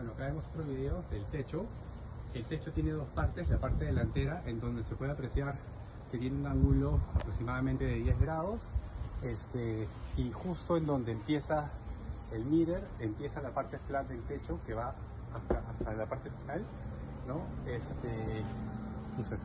Bueno, acá vemos otro video del techo. El techo tiene dos partes, la parte delantera en donde se puede apreciar que tiene un ángulo aproximadamente de 10 grados este, y justo en donde empieza el mirror, empieza la parte flat del techo que va hasta, hasta la parte final, ¿no? Este, eso.